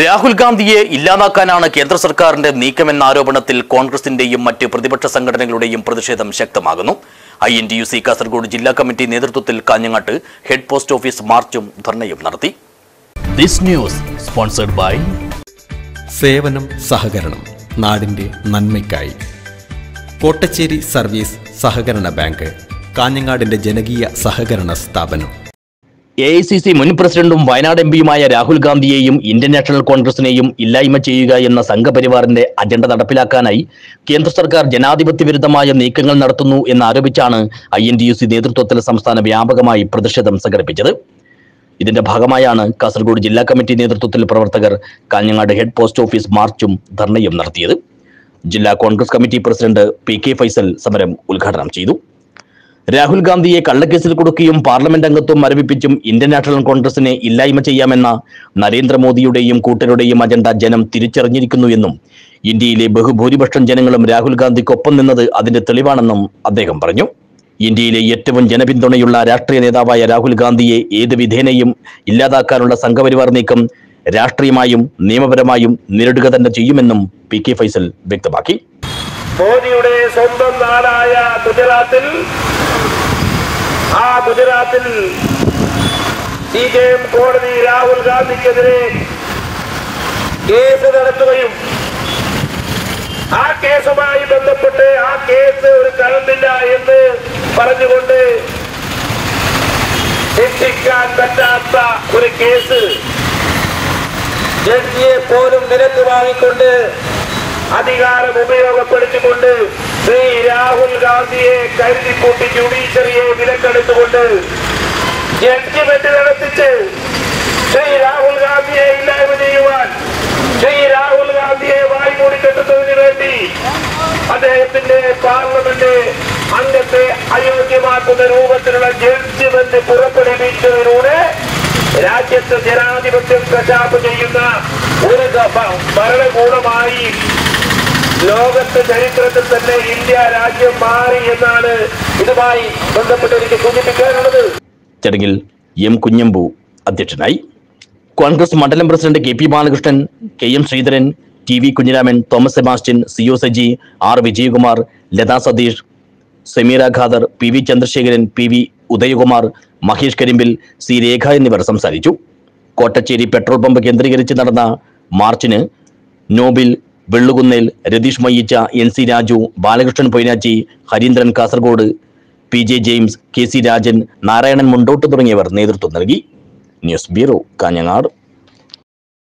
രാഹുൽ ഗാന്ധിയെ ഇല്ലാതാക്കാനാണ് കേന്ദ്ര സർക്കാരിന്റെ നീക്കമെന്ന ആരോപണത്തിൽ കോൺഗ്രസിന്റെയും മറ്റ് പ്രതിപക്ഷ സംഘടനകളുടെയും പ്രതിഷേധം ശക്തമാകുന്നു. I N T U C Kasaragod ജില്ലാ കമ്മിറ്റി നേതൃത്വത്തിൽ കാഞ്ഞങ്ങാട്ട് ഹെഡ് പോസ്റ്റ് ഓഫീസ് മാർച്ചും ധർണയും നടത്തി. ദിസ് ന്യൂസ് സ്പോൺസർഡ് ബൈ സേവനം സഹകരണം നാടിന്റെ നന്മയ്ക്കായി. കോട്ടച്ചേരി സർവീസ് സഹകരണ ബാങ്ക് കാഞ്ഞങ്ങാടിന്റെ ജനകീയ സഹകരണ സ്ഥാപനം. എ ഐ സി സി മുൻ പ്രസിഡന്റും വയനാട് എം പിയുമായ രാഹുൽ ഗാന്ധിയെയും ഇന്ത്യൻ നാഷണൽ കോൺഗ്രസിനെയും ഇല്ലായ്മ ചെയ്യുക എന്ന സംഘപരിവാറിന്റെ അജണ്ട നടപ്പിലാക്കാനായി കേന്ദ്ര സർക്കാർ ജനാധിപത്യ വിരുദ്ധമായ നീക്കങ്ങൾ നടത്തുന്നു എന്നാരോപിച്ചാണ് I N D U C നേതൃത്വത്തിൽ സംസ്ഥാന വ്യാപകമായി പ്രതിഷേധം സംഘടിപ്പിച്ചത്. ഇതിന്റെ ഭാഗമായാണ് കാസർഗോഡ് ജില്ലാ കമ്മിറ്റി നേതൃത്വത്തിൽ പ്രവർത്തകർ കാഞ്ഞങ്ങാട് ഹെഡ് പോസ്റ്റ് ഓഫീസ് മാർച്ചും ധർണയും നടത്തിയത്. ജില്ലാ Congress committee president P K Faisal സമരം ഉദ്ഘാടനം ചെയ്തു. രാഹുൽ ഗാന്ധിയെ കള്ളക്കേസിൽ കൊടുക്കുകയും പാർലമെന്റ് അംഗത്വം മരവിപ്പിച്ചും ഇന്ത്യൻ നാഷണൽ കോൺഗ്രസിനെ ഇല്ലായ്മ ചെയ്യാമെന്ന നരേന്ദ്രമോദിയുടെയും കൂട്ടരുടെയും അജണ്ട ജനം തിരിച്ചറിഞ്ഞിരിക്കുന്നു എന്നും ഇന്ത്യയിലെ ബഹുഭൂരിപക്ഷം ജനങ്ങളും രാഹുൽ ഗാന്ധിക്കൊപ്പം നിന്നത് അതിന്റെ തെളിവാണെന്നും അദ്ദേഹം പറഞ്ഞു. ഇന്ത്യയിലെ ഏറ്റവും ജനപിന്തുണയുള്ള രാഷ്ട്രീയ നേതാവായ രാഹുൽ ഗാന്ധിയെ ഏത് വിധേനയും ഇല്ലാതാക്കാനുള്ള സംഘപരിവാർ നീക്കം രാഷ്ട്രീയമായും നിയമപരമായും നേരിടുക തന്നെ ചെയ്യുമെന്നും പി കെ ഫൈസൽ വ്യക്തമാക്കി. മോദിയുടെ സ്വന്തം നാടായ ഗുജറാത്തിൽ ആ ഗുജറാത്തിൽ സി ജെ എം കോടതി രാഹുൽ ഗാന്ധിക്കെതിരെ കേസ് നടത്തുകയും ആ കേസുമായി ബന്ധപ്പെട്ട് ആ കേസ് ഒരു കഴമ്പില്ല എന്ന് പറഞ്ഞുകൊണ്ട് ശിക്ഷിക്കാൻ പറ്റാത്ത ഒരു കേസ് ജഡ്ജിയെ പോലും നിരക്ക് വാങ്ങിക്കൊണ്ട് അധികാരം ഉപയോഗപ്പെടുത്തിക്കൊണ്ട് ശ്രീ രാഹുൽ ഗാന്ധിയെ കരുതിക്കൂട്ടി ജുഡീഷ്യറിയെ വിലക്കെടുത്തുകൊണ്ട് ജഡ്ജിമെന്റ് നടത്തിച്ച് ശ്രീ രാഹുൽ ഗാന്ധിയെ ഇല്ലായ്മ ചെയ്യുവാൻ ശ്രീ രാഹുൽ ഗാന്ധിയെ വായി മൂടിക്കെട്ടുന്നതിന് വേണ്ടി അദ്ദേഹത്തിന്റെ പാർലമെന്റ് അംഗത്തെ അയോഗ്യമാക്കുന്ന രൂപത്തിലുള്ള ജഡ്ജിമെന്റ് പുറപ്പെടുവിച്ചതിലൂടെ രാജ്യത്ത് ജനാധിപത്യം പ്രശാപ്പ് ചെയ്യുന്ന ഒരു ഭരണകൂടമായി ലോകത്തെ ചരിത്രത്തിൽ തന്നെ ഇന്ത്യ രാജ്യം മാറി എന്നാണ് ഇതുമായി ബന്ധപ്പെട്ട് എനിക്ക് സൂചിപ്പിക്കാനുള്ളത്. ചടങ്ങിൽ എം കുഞ്ഞമ്പു അധ്യക്ഷനായി. കോൺഗ്രസ് മണ്ഡലം president K P Balakrishnan K M Sreedharan T V Kunhiraman Thomas Sebastian C O Saji R Vijayakumar Latha Satheesh Sameera Khader P V Chandrasekharan P V Udayakumar Mahesh Karimbil C Rekha എന്നിവർ സംസാരിച്ചു. Kottacheri petrol pump കേന്ദ്രീകരിച്ച് നടന്ന മാർച്ചിന് Nobil Vellukunnel Ratheesh Mayyicha N C Raju Balakrishnan Poinachi Harindran Kasaragod P J James K C Rajan Narayanan Mundott തുടങ്ങിയവർ നേതൃത്വം നൽകി. News bureau Kanhangad.